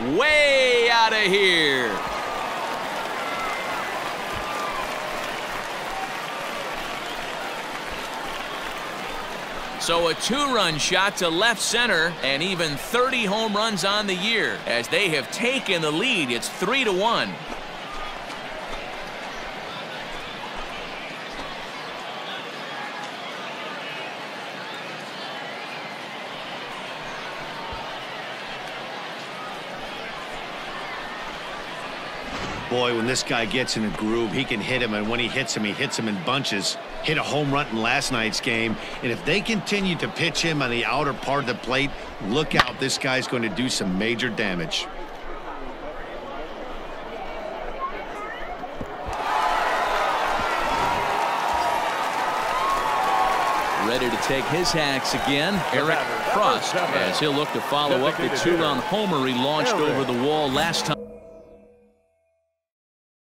way out of here. So a two-run shot to left center and even 30 home runs on the year as they have taken the lead. It's three to one. Boy, when this guy gets in a groove, he can hit him, and when he hits him, he hits him in bunches. Hit a home run in last night's game, and if they continue to pitch him on the outer part of the plate, look out, this guy's going to do some major damage. Ready to take his hacks again, Eric Frost, as he'll look to follow up the two-run homer he launched over the wall last time.